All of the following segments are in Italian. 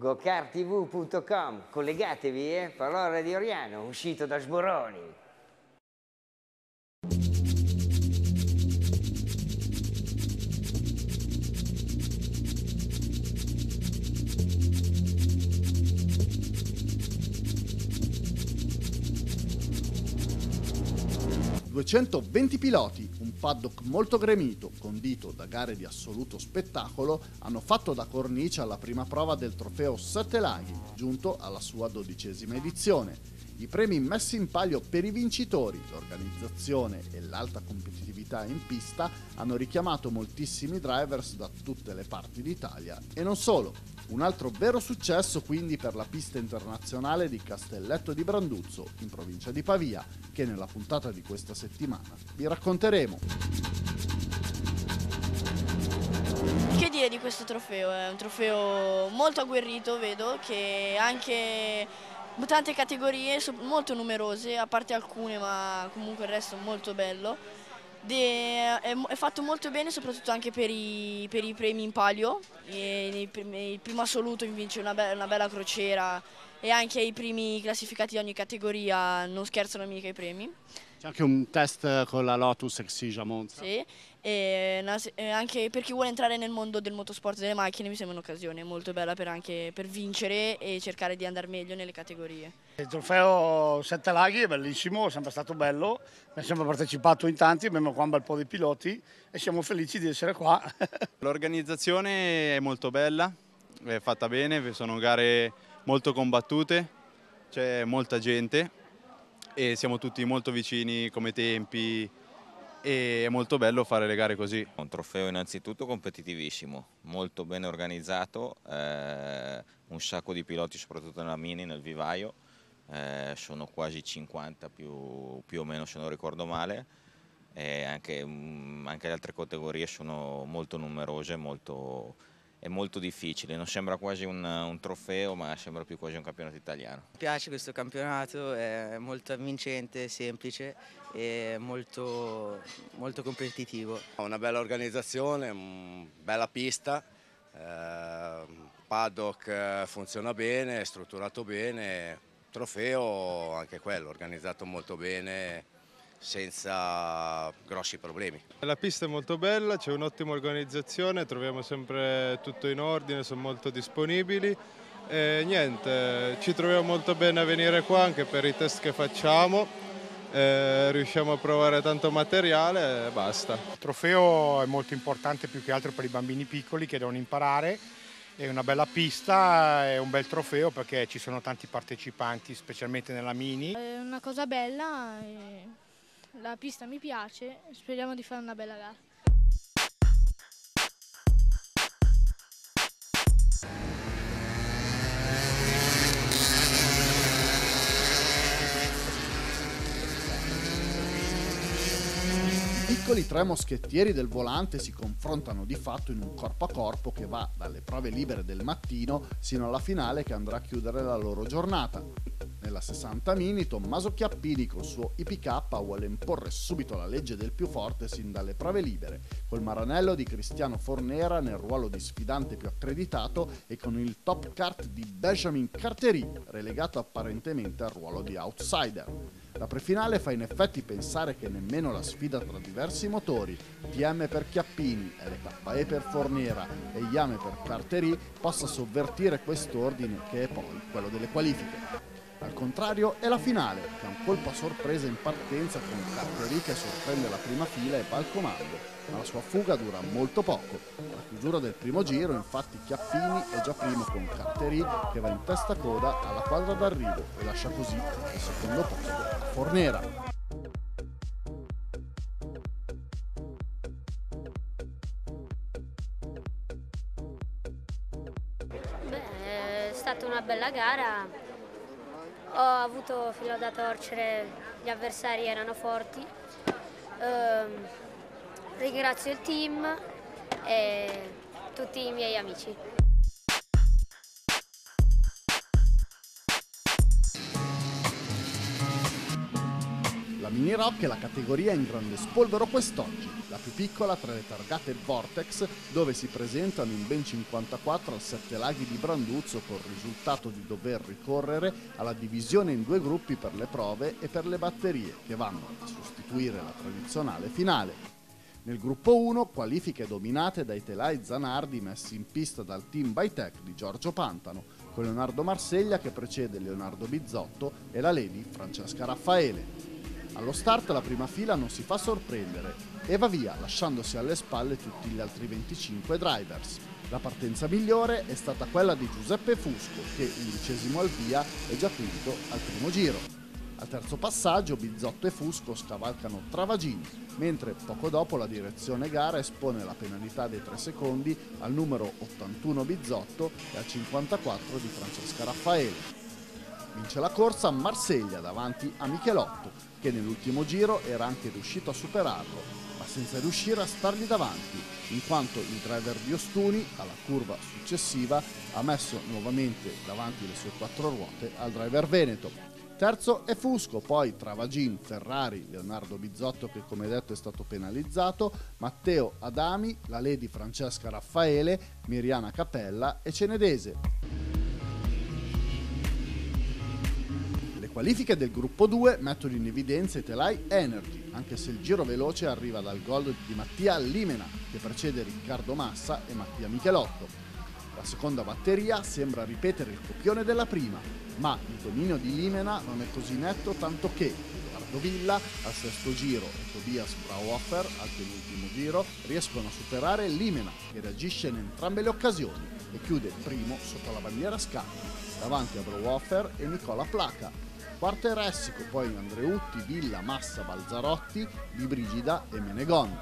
gocartv.com, collegatevi, eh? Parola di Oriano, uscito da Sboroni. 220 piloti, un paddock molto gremito, condito da gare di assoluto spettacolo, hanno fatto da cornice alla prima prova del trofeo Sette Laghi, giunto alla sua dodicesima edizione. I premi messi in palio per i vincitori, l'organizzazione e l'alta competitività in pista hanno richiamato moltissimi drivers da tutte le parti d'Italia e non solo. Un altro vero successo quindi per la pista internazionale di Castelletto di Branduzzo, in provincia di Pavia, che nella puntata di questa settimana vi racconteremo. Che dire di questo trofeo? È un trofeo molto agguerrito, vedo, che anche tante categorie, molto numerose, a parte alcune, ma comunque il resto molto bello De, è, è, fatto molto bene soprattutto anche per i, per i premi in palio, e, il primo assoluto vince una, be una, bella crociera e anche i primi classificati di ogni categoria non scherzano mica i premi. C'è anche un test con la Lotus Exige Monza. Sì, e anche per chi vuole entrare nel mondo del motorsport e delle macchine mi sembra un'occasione molto bella per, anche, per vincere e cercare di andare meglio nelle categorie. Il trofeo Sette Laghi è bellissimo, è sempre stato bello, abbiamo sempre partecipato in tanti, abbiamo qua un bel po' di piloti e siamo felici di essere qua. L'organizzazione è molto bella, è fatta bene, sono gare molto combattute, c'è molta gente e siamo tutti molto vicini come tempi e è molto bello fare le gare così. Un trofeo innanzitutto competitivissimo, molto ben organizzato, eh, un sacco di piloti soprattutto nella mini, nel vivaio, eh, sono quasi 50 più, più, o meno se non ricordo male, anche, mm, anche le altre categorie sono molto numerose, molto è molto difficile, non sembra quasi un, un, trofeo ma sembra più quasi un campionato italiano. Mi piace questo campionato, è molto avvincente, semplice e molto, molto competitivo. Una bella organizzazione, bella pista, eh, paddock eh, funziona bene, strutturato bene, trofeo anche quello, organizzato molto bene senza grossi problemi. La pista è molto bella, c'è un'ottima organizzazione, troviamo sempre tutto in ordine, sono molto disponibili e niente, ci troviamo molto bene a venire qua anche per i test che facciamo, eh, riusciamo a provare tanto materiale e basta. Il trofeo è molto importante più che altro per i bambini piccoli che devono imparare è una bella pista, è un bel trofeo perché ci sono tanti partecipanti, specialmente nella mini. È una cosa bella. E la pista mi piace, speriamo di fare una bella gara. piccoli tre moschettieri del volante si confrontano di fatto in un corpo a corpo che va dalle prove libere del mattino sino alla finale che andrà a chiudere la loro giornata. Nella 60 mini Tommaso Chiappini col suo IPK vuole imporre subito la legge del più forte sin dalle prove libere, col maranello di Cristiano Fornera nel ruolo di sfidante più accreditato e con il top kart di Benjamin Carteri, relegato apparentemente al ruolo di outsider. La prefinale fa in effetti pensare che nemmeno la sfida tra diversi motori, TM per Chiappini, LKE per Forniera e Yame per Carteri, possa sovvertire quest'ordine che è poi quello delle qualifiche. Al contrario è la finale, che ha un colpo a sorpresa in partenza con Carteri che sorprende la prima fila e va al comando, ma la sua fuga dura molto poco. Alla chiusura del primo giro, infatti, Chiappini è già primo con Carteri che va in testa coda alla quadra d'arrivo e lascia così il secondo posto a Fornera. Beh, è stata una bella gara ho avuto filo da torcere, gli avversari erano forti. Um, ringrazio il team e tutti i miei amici. Mini Rock è la categoria in grande spolvero quest'oggi, la più piccola tra le targate Vortex, dove si presentano in ben 54 al Sette Laghi di Branduzzo col risultato di dover ricorrere alla divisione in due gruppi per le prove e per le batterie, che vanno a sostituire la tradizionale finale. Nel gruppo 1 qualifiche dominate dai telai Zanardi messi in pista dal team Bytech di Giorgio Pantano, con Leonardo Marseglia che precede Leonardo Bizzotto e la Lady Francesca Raffaele. Allo start la prima fila non si fa sorprendere e va via lasciandosi alle spalle tutti gli altri 25 drivers. La partenza migliore è stata quella di Giuseppe Fusco che, undicesimo al via, è già quinto al primo giro. Al terzo passaggio Bizzotto e Fusco scavalcano Travagini, mentre poco dopo la direzione gara espone la penalità dei 3 secondi al numero 81 Bizzotto e al 54 di Francesca Raffaele. Vince la corsa Marseglia davanti a Michelotto, che nell'ultimo giro era anche riuscito a superarlo, ma senza riuscire a stargli davanti, in quanto il driver di Ostuni, alla curva successiva, ha messo nuovamente davanti le sue quattro ruote al driver Veneto. Terzo è Fusco, poi Travagin, Ferrari, Leonardo Bizzotto che come detto è stato penalizzato, Matteo Adami, la Lady Francesca Raffaele, Miriana Capella e Cenedese. Qualifiche del gruppo 2 mettono in evidenza i telai Energy, anche se il giro veloce arriva dal gol di Mattia Limena, che precede Riccardo Massa e Mattia Michelotto. La seconda batteria sembra ripetere il copione della prima, ma il dominio di Limena non è così netto tanto che Edoardo Villa al sesto giro e Tobias Brauhofer al penultimo giro riescono a superare Limena, che reagisce in entrambe le occasioni e chiude primo sotto la bandiera scacchi, davanti a Brauhofer e Nicola Placa, Quarto è Ressico, poi Andreutti, Villa, Massa, Balzarotti, Di Brigida e Menegon.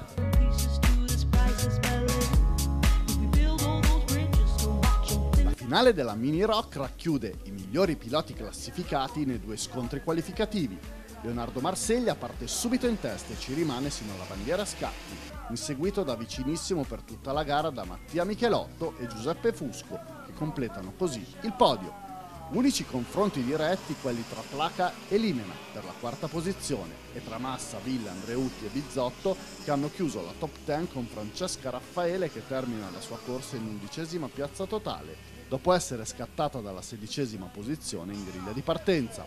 La finale della Mini Rock racchiude i migliori piloti classificati nei due scontri qualificativi. Leonardo Marseglia parte subito in testa e ci rimane sino alla bandiera scatti, inseguito da vicinissimo per tutta la gara da Mattia Michelotto e Giuseppe Fusco, che completano così il podio. Unici confronti diretti quelli tra Placa e Limena per la quarta posizione e tra Massa, Villa, Andreutti e Bizzotto che hanno chiuso la top 10 con Francesca Raffaele che termina la sua corsa in undicesima piazza totale dopo essere scattata dalla sedicesima posizione in griglia di partenza.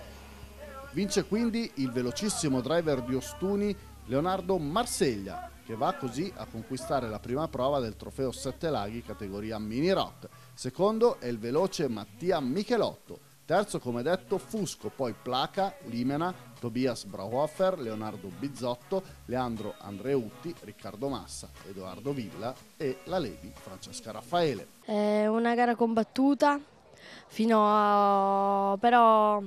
Vince quindi il velocissimo driver di Ostuni Leonardo Marseglia che va così a conquistare la prima prova del trofeo Sette Laghi categoria Mini Rock Secondo è il veloce Mattia Michelotto. Terzo, come detto, Fusco, poi Placa, Limena, Tobias Brauhofer, Leonardo Bizzotto, Leandro Andreutti, Riccardo Massa, Edoardo Villa e la Levi Francesca Raffaele. È una gara combattuta, fino a... però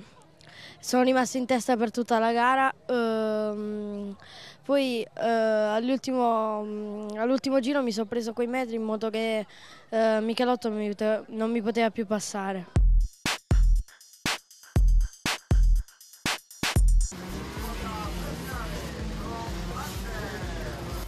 sono rimasto in testa per tutta la gara. Ehm, poi eh, all'ultimo, mm, all'ultimo giro mi sono preso quei metri in modo che eh, Michelotto non mi poteva più passare.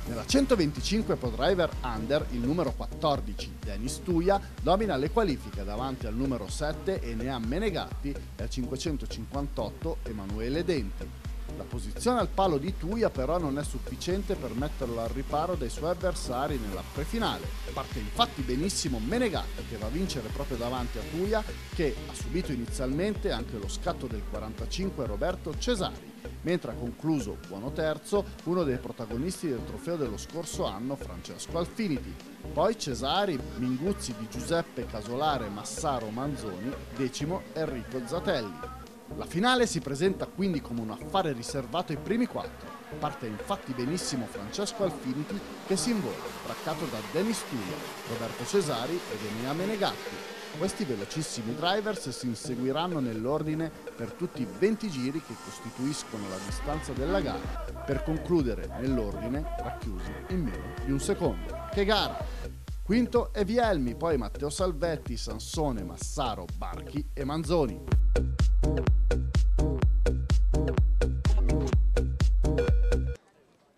Nella 125 Pro Driver Under il numero 14 Denis Tuia domina le qualifiche davanti al numero 7 Enea Menegatti e al 558 Emanuele Denti. La posizione al palo di Tuia però non è sufficiente per metterlo al riparo dai suoi avversari nella prefinale. Parte infatti benissimo Menegatti che va a vincere proprio davanti a Tuia che ha subito inizialmente anche lo scatto del 45 Roberto Cesari, mentre ha concluso buono terzo uno dei protagonisti del trofeo dello scorso anno Francesco Alfiniti. Poi Cesari, Minguzzi di Giuseppe Casolare Massaro Manzoni, decimo Enrico Zatelli. La finale si presenta quindi come un affare riservato ai primi quattro. Parte infatti benissimo Francesco Alfiniti che si invola, braccato da Denis Tuia, Roberto Cesari ed Enea Menegatti. Questi velocissimi drivers si inseguiranno nell'ordine per tutti i 20 giri che costituiscono la distanza della gara, per concludere nell'ordine racchiusi in meno di un secondo. Che gara! Quinto è Vielmi, poi Matteo Salvetti, Sansone, Massaro, Barchi e Manzoni.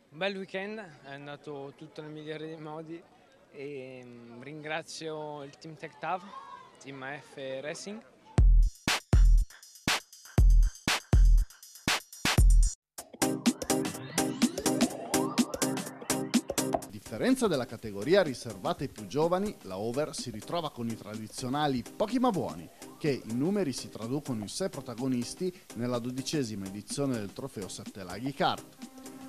Un bel weekend, è andato tutto nel migliore dei modi e mm, ringrazio il team TechTav, team AF Racing differenza della categoria riservata ai più giovani, la over si ritrova con i tradizionali pochi ma buoni, che in numeri si traducono in sei protagonisti nella dodicesima edizione del trofeo Sette Laghi Kart.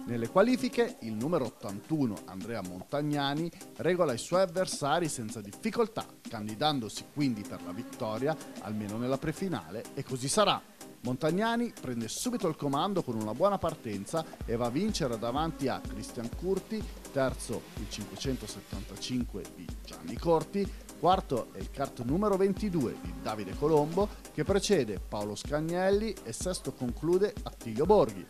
Nelle qualifiche il numero 81 Andrea Montagnani regola i suoi avversari senza difficoltà, candidandosi quindi per la vittoria almeno nella prefinale e così sarà. Montagnani prende subito il comando con una buona partenza e va a vincere davanti a Cristian Curti, terzo il 575 di Gianni Corti, quarto è il kart numero 22 di Davide Colombo che precede Paolo Scagnelli e sesto conclude Attilio Borghi.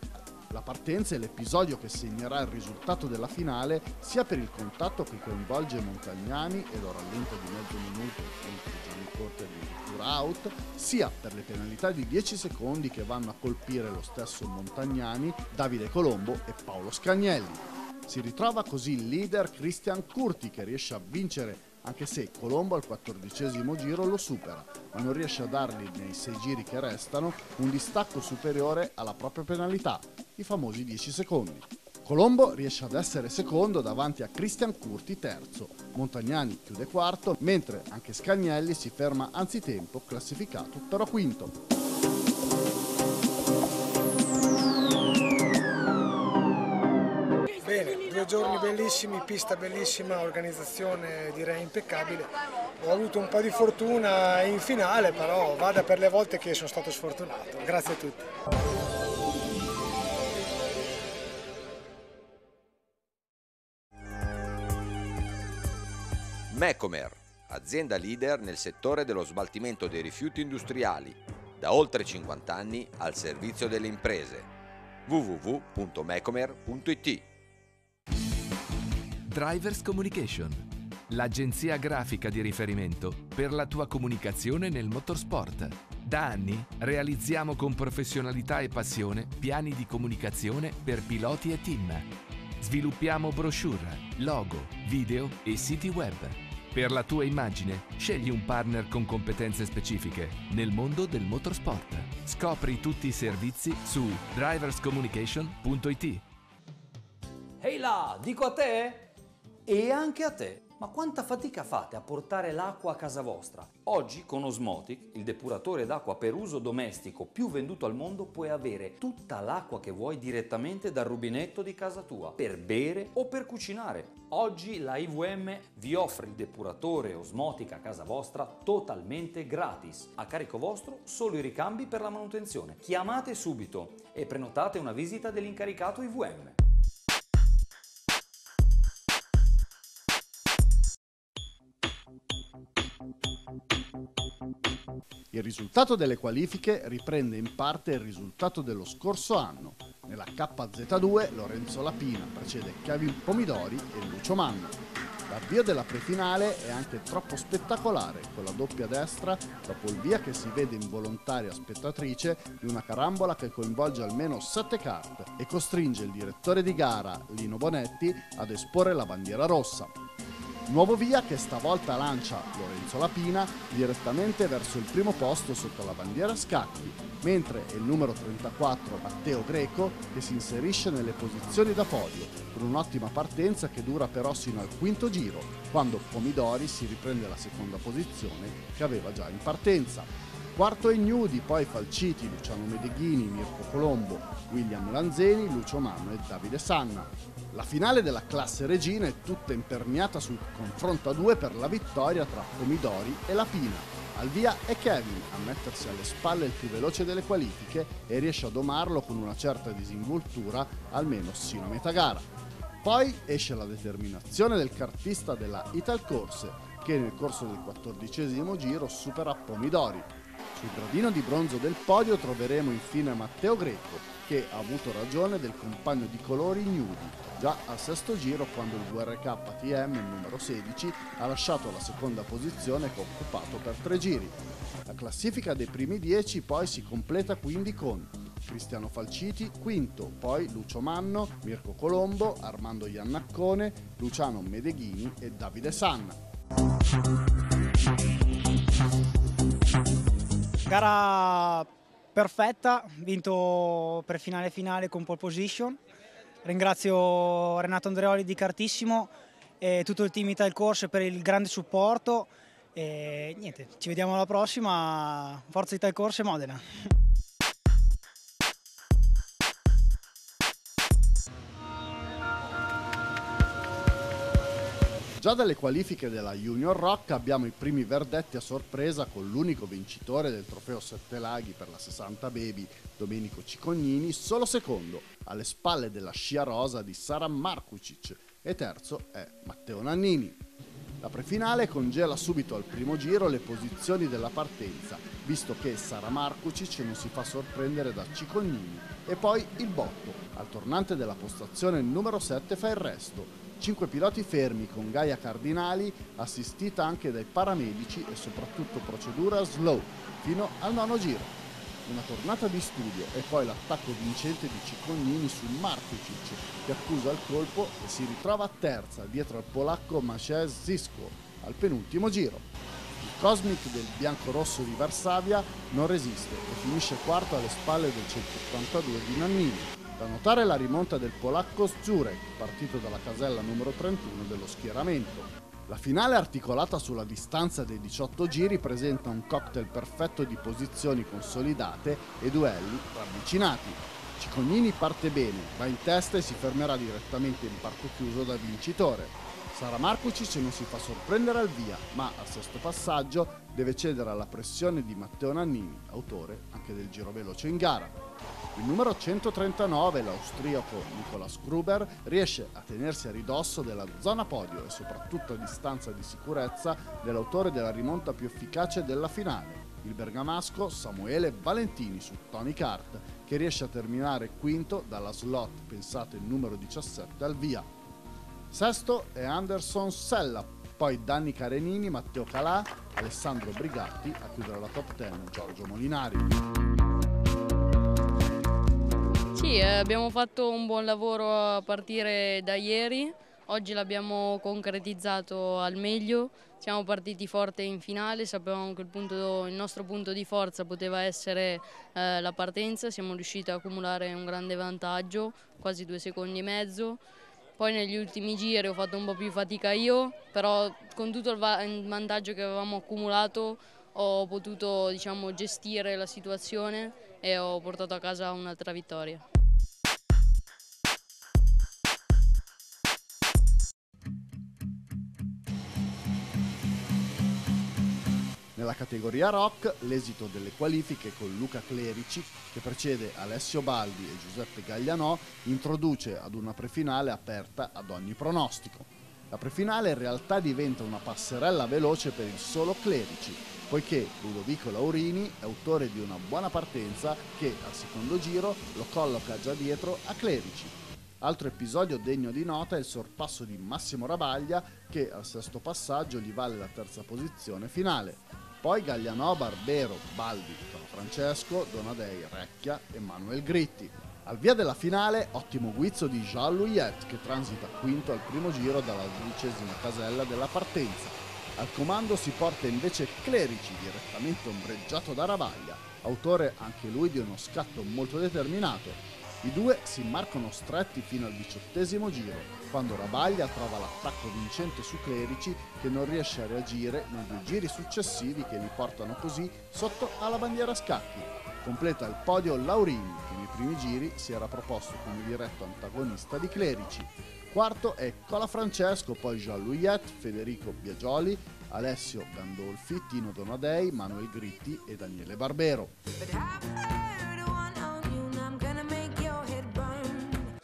La partenza è l'episodio che segnerà il risultato della finale sia per il contatto che coinvolge Montagnani e lo rallenta di mezzo minuto contro Gianni Corti addirittura out, sia per le penalità di 10 secondi che vanno a colpire lo stesso Montagnani, Davide Colombo e Paolo Scagnelli. Si ritrova così il leader Christian Curti che riesce a vincere anche se Colombo al quattordicesimo giro lo supera, ma non riesce a dargli nei sei giri che restano un distacco superiore alla propria penalità, i famosi 10 secondi. Colombo riesce ad essere secondo davanti a Christian Curti terzo, Montagnani chiude quarto, mentre anche Scagnelli si ferma anzitempo classificato però quinto. Giorni bellissimi, pista bellissima, organizzazione direi impeccabile. Ho avuto un po' di fortuna in finale, però vada per le volte che sono stato sfortunato. Grazie a tutti. Mecomer, azienda leader nel settore dello smaltimento dei rifiuti industriali, da oltre 50 anni al servizio delle imprese. www.mecomer.it Drivers Communication, l'agenzia grafica di riferimento per la tua comunicazione nel motorsport. Da anni realizziamo con professionalità e passione piani di comunicazione per piloti e team. Sviluppiamo brochure, logo, video e siti web. Per la tua immagine, scegli un partner con competenze specifiche nel mondo del motorsport. Scopri tutti i servizi su driverscommunication.it. Ehi là, dico a te e anche a te. Ma quanta fatica fate a portare l'acqua a casa vostra? Oggi con Osmotic, il depuratore d'acqua per uso domestico più venduto al mondo, puoi avere tutta l'acqua che vuoi direttamente dal rubinetto di casa tua, per bere o per cucinare. Oggi la IVM vi offre il depuratore Osmotic a casa vostra totalmente gratis. A carico vostro solo i ricambi per la manutenzione. Chiamate subito e prenotate una visita dell'incaricato IVM. Il risultato delle qualifiche riprende in parte il risultato dello scorso anno. Nella KZ2 Lorenzo Lapina precede Kevin Pomidori e Lucio Manno. L'avvio della prefinale è anche troppo spettacolare, con la doppia destra dopo il via che si vede involontaria spettatrice di una carambola che coinvolge almeno sette carte e costringe il direttore di gara, Lino Bonetti, ad esporre la bandiera rossa. Nuovo via che stavolta lancia Lorenzo Lapina direttamente verso il primo posto sotto la bandiera scacchi, mentre è il numero 34 Matteo Greco che si inserisce nelle posizioni da podio, con un'ottima partenza che dura però sino al quinto giro, quando Pomidori si riprende la seconda posizione che aveva già in partenza. Quarto Ignudi, poi Falciti, Luciano Medeghini, Mirko Colombo, William Lanzeni, Lucio Manno e Davide Sanna. La finale della classe regina è tutta imperniata sul confronto a due per la vittoria tra Pomidori e Lapina. Al via è Kevin a mettersi alle spalle il più veloce delle qualifiche e riesce a domarlo con una certa disinvoltura almeno sino a metà gara. Poi esce la determinazione del cartista della Ital Corse che nel corso del quattordicesimo giro supera Pomidori. Sul gradino di bronzo del podio troveremo infine Matteo Greco che ha avuto ragione del compagno di colori Ignudi, già al sesto giro quando il VRK TM numero 16 ha lasciato la seconda posizione che ha occupato per tre giri. La classifica dei primi dieci poi si completa quindi con Cristiano Falciti, quinto, poi Lucio Manno, Mirko Colombo, Armando Iannaccone, Luciano Medeghini e Davide Sanna. Gara perfetta, vinto per finale finale con pole position. Ringrazio Renato Andreoli di Cartissimo e tutto il team Ital Corse per il grande supporto. E niente, ci vediamo alla prossima. Forza Ital Corse Modena. Già dalle qualifiche della Junior Rock abbiamo i primi verdetti a sorpresa con l'unico vincitore del trofeo Sette Laghi per la 60 Baby, Domenico Cicognini, solo secondo, alle spalle della scia rosa di Sara Markucic. E terzo è Matteo Nannini. La prefinale congela subito al primo giro le posizioni della partenza, visto che Sara Markucic non si fa sorprendere da Cicognini. E poi il botto, al tornante della postazione numero 7 fa il resto, Cinque piloti fermi con Gaia Cardinali, assistita anche dai paramedici e soprattutto procedura slow, fino al nono giro. Una tornata di studio e poi l'attacco vincente di Ciccognini su Markucic, che accusa il colpo e si ritrova a terza dietro al polacco Maciej Zisko al penultimo giro. Il Cosmic del biancorosso di Varsavia non resiste e finisce quarto alle spalle del 182 di Nannini. Da notare la rimonta del polacco Zurek, partito dalla casella numero 31 dello schieramento. La finale articolata sulla distanza dei 18 giri presenta un cocktail perfetto di posizioni consolidate e duelli ravvicinati. Cicognini parte bene, va in testa e si fermerà direttamente in parco chiuso da vincitore. Sara Markucic non si fa sorprendere al via, ma al sesto passaggio deve cedere alla pressione di Matteo Nannini, autore anche del giro veloce in gara. Il numero 139, l'austriaco Nicolas Gruber, riesce a tenersi a ridosso della zona podio e soprattutto a distanza di sicurezza dell'autore della rimonta più efficace della finale, il bergamasco Samuele Valentini su Tony Kart, che riesce a terminare quinto dalla slot pensate il numero 17 al via. Sesto è Anderson Sella, poi Danni Carenini, Matteo Calà, Alessandro Brigatti a chiudere la top 10 Giorgio Molinari. Sì, eh, abbiamo fatto un buon lavoro a partire da ieri, oggi l'abbiamo concretizzato al meglio, siamo partiti forte in finale, sapevamo che il, punto, il nostro punto di forza poteva essere eh, la partenza, siamo riusciti a accumulare un grande vantaggio, quasi due secondi e mezzo. Poi negli ultimi giri ho fatto un po' più fatica io, però con tutto il, va il vantaggio che avevamo accumulato ho potuto diciamo, gestire la situazione e ho portato a casa un'altra vittoria. Nella categoria rock l'esito delle qualifiche con Luca Clerici, che precede Alessio Baldi e Giuseppe Gaglianò, introduce ad una prefinale aperta ad ogni pronostico. La prefinale in realtà diventa una passerella veloce per il solo Clerici, poiché Ludovico Laurini è autore di una buona partenza che al secondo giro lo colloca già dietro a Clerici. Altro episodio degno di nota è il sorpasso di Massimo Rabaglia che al sesto passaggio gli vale la terza posizione finale. Poi Gaglianò, Barbero, Baldi, Francesco, Donadei, Recchia e Manuel Gritti. Al via della finale, ottimo guizzo di Jean Louillet che transita quinto al primo giro dalla dodicesima casella della partenza. Al comando si porta invece Clerici, direttamente ombreggiato da Ravaglia, autore anche lui di uno scatto molto determinato. I due si marcano stretti fino al diciottesimo giro, quando Rabaglia trova l'attacco vincente su Clerici che non riesce a reagire nei due giri successivi che li portano così sotto alla bandiera scacchi. Completa il podio Laurini che nei primi giri si era proposto come diretto antagonista di Clerici. Quarto è Cola Francesco, poi Jean Louillet, Federico Biagioli, Alessio Gandolfi, Tino Donadei, Manuel Gritti e Daniele Barbero.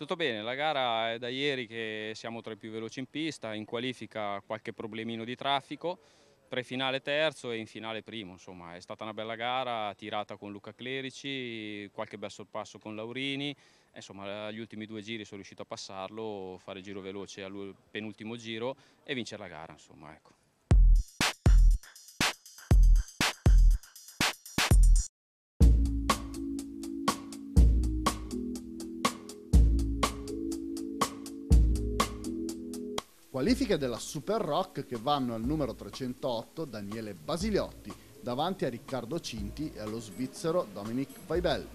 Tutto bene, la gara è da ieri che siamo tra i più veloci in pista, in qualifica qualche problemino di traffico, prefinale terzo e in finale primo, insomma è stata una bella gara, tirata con Luca Clerici, qualche bel sorpasso con Laurini, insomma agli ultimi due giri sono riuscito a passarlo, fare giro veloce al penultimo giro e vincere la gara, insomma ecco. Qualifiche della Super Rock che vanno al numero 308 Daniele Basiliotti davanti a Riccardo Cinti e allo svizzero Dominic Weibel.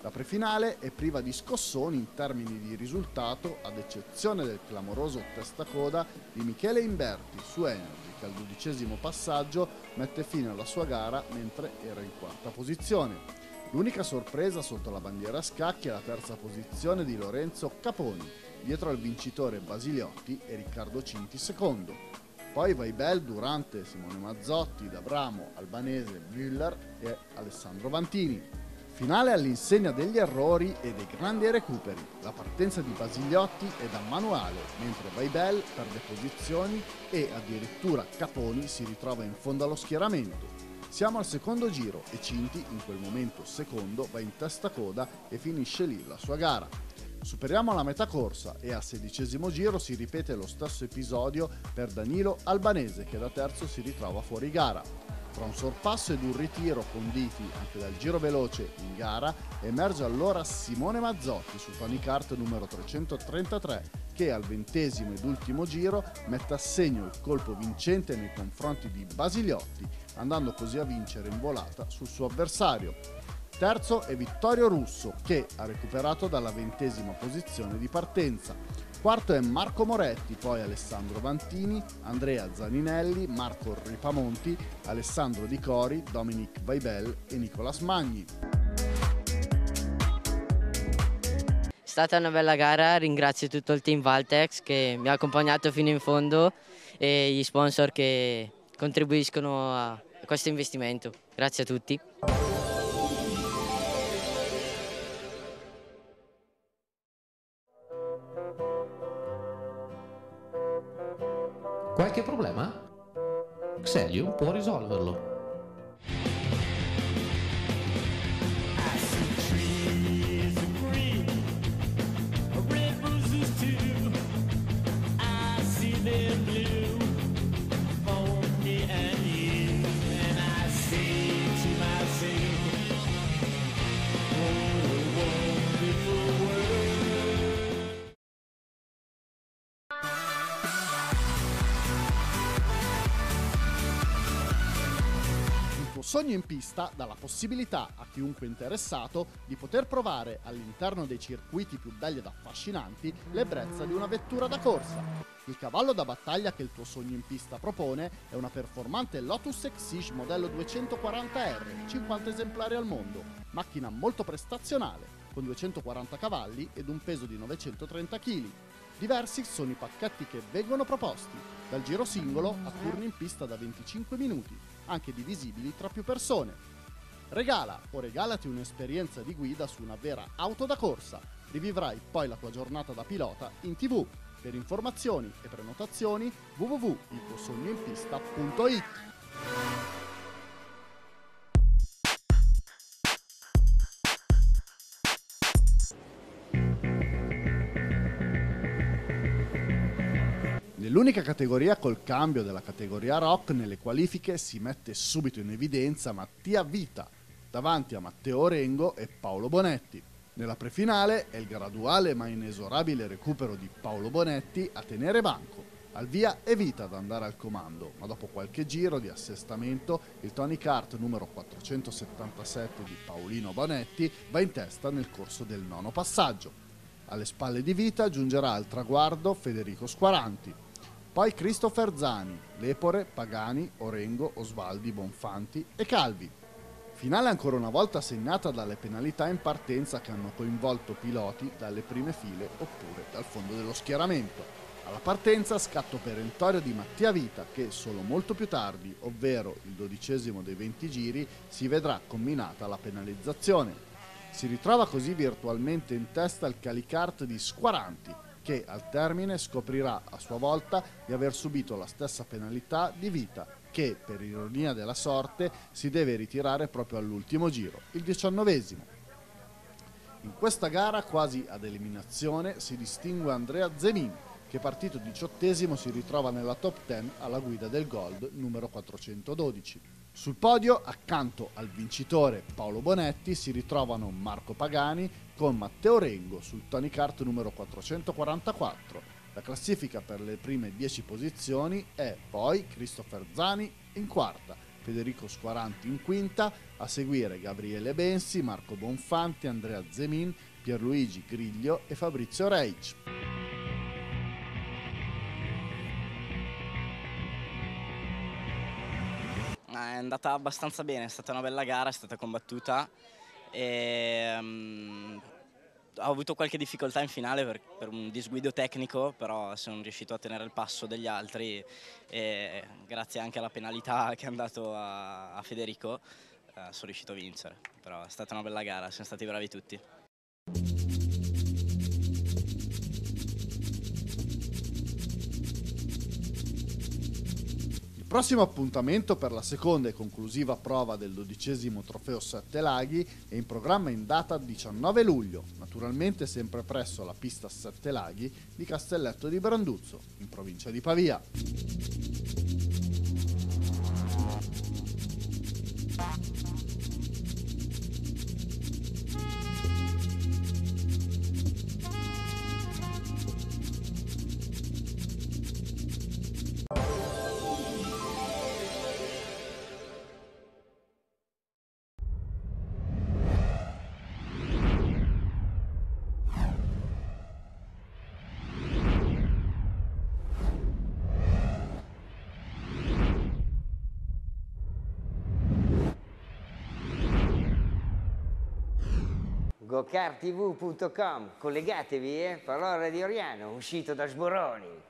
La prefinale è priva di scossoni in termini di risultato, ad eccezione del clamoroso testacoda di Michele Imberti su Energy, che al dodicesimo passaggio mette fine alla sua gara mentre era in quarta posizione. L'unica sorpresa sotto la bandiera a scacchi è la terza posizione di Lorenzo Caponi, dietro al vincitore Basiliotti e Riccardo Cinti secondo. Poi Vaibel, Durante, Simone Mazzotti, D'Abramo, Albanese, Müller e Alessandro Vantini. Finale all'insegna degli errori e dei grandi recuperi. La partenza di Basiliotti è da manuale, mentre Vaibel perde posizioni e addirittura Caponi si ritrova in fondo allo schieramento. Siamo al secondo giro e Cinti, in quel momento secondo, va in testa coda e finisce lì la sua gara. Superiamo la metà corsa e al sedicesimo giro si ripete lo stesso episodio per Danilo Albanese che da terzo si ritrova fuori gara. Tra un sorpasso ed un ritiro conditi anche dal giro veloce in gara, emerge allora Simone Mazzotti su Tony Kart numero 333 che al ventesimo ed ultimo giro mette a segno il colpo vincente nei confronti di Basiliotti, andando così a vincere in volata sul suo avversario. Terzo è Vittorio Russo che ha recuperato dalla ventesima posizione di partenza. Quarto è Marco Moretti, poi Alessandro Vantini, Andrea Zaninelli, Marco Ripamonti, Alessandro Di Cori, Dominic Vaibel e Nicolas Magni. È stata una bella gara, ringrazio tutto il team Valtex che mi ha accompagnato fino in fondo e gli sponsor che contribuiscono a questo investimento. Grazie a tutti. Qualche problema? Xelium può risolverlo. Sogno in pista dà la possibilità a chiunque interessato di poter provare all'interno dei circuiti più belli ed affascinanti l'ebbrezza di una vettura da corsa. Il cavallo da battaglia che il tuo sogno in pista propone è una performante Lotus Exige modello 240R, 50 esemplari al mondo, macchina molto prestazionale, con 240 cavalli ed un peso di 930 kg. Diversi sono i pacchetti che vengono proposti, dal giro singolo a turni in pista da 25 minuti, anche divisibili tra più persone. Regala o regalati un'esperienza di guida su una vera auto da corsa. Rivivrai poi la tua giornata da pilota in tv. Per informazioni e prenotazioni www.iltuosognoinpista.it Nell'unica categoria col cambio della categoria rock nelle qualifiche si mette subito in evidenza Mattia Vita davanti a Matteo Rengo e Paolo Bonetti. Nella prefinale è il graduale ma inesorabile recupero di Paolo Bonetti a tenere banco. Al via è Vita ad andare al comando, ma dopo qualche giro di assestamento il Tony Kart numero 477 di Paolino Bonetti va in testa nel corso del nono passaggio. Alle spalle di Vita giungerà al traguardo Federico Squaranti, poi Christopher Zani, Lepore, Pagani, Orengo, Osvaldi, Bonfanti e Calvi. Finale ancora una volta segnata dalle penalità in partenza che hanno coinvolto piloti dalle prime file oppure dal fondo dello schieramento. Alla partenza scatto perentorio di Mattia Vita che solo molto più tardi, ovvero il dodicesimo dei 20 giri, si vedrà combinata la penalizzazione. Si ritrova così virtualmente in testa il Calicart di Squaranti, che al termine scoprirà a sua volta di aver subito la stessa penalità di vita che, per ironia della sorte, si deve ritirare proprio all'ultimo giro, il diciannovesimo. In questa gara, quasi ad eliminazione, si distingue Andrea Zemin, che partito diciottesimo si ritrova nella top 10 alla guida del Gold numero 412. Sul podio, accanto al vincitore Paolo Bonetti, si ritrovano Marco Pagani con Matteo Rengo sul Tony Kart numero 444. La classifica per le prime 10 posizioni è poi Christopher Zani in quarta, Federico Squaranti in quinta, a seguire Gabriele Bensi, Marco Bonfanti, Andrea Zemin, Pierluigi Griglio e Fabrizio Reich. È andata abbastanza bene, è stata una bella gara, è stata combattuta e, um, ho avuto qualche difficoltà in finale per, per, un disguido tecnico, però sono riuscito a tenere il passo degli altri e grazie anche alla penalità che è andato a, a Federico eh, sono riuscito a vincere. Però è stata una bella gara, siamo stati bravi tutti. Prossimo appuntamento per la seconda e conclusiva prova del dodicesimo trofeo Sette Laghi è in programma in data 19 luglio, naturalmente sempre presso la pista Sette Laghi di Castelletto di Branduzzo, in provincia di Pavia. gocartv.com, collegatevi, eh? Parole di Oriano, uscito da Sboroni.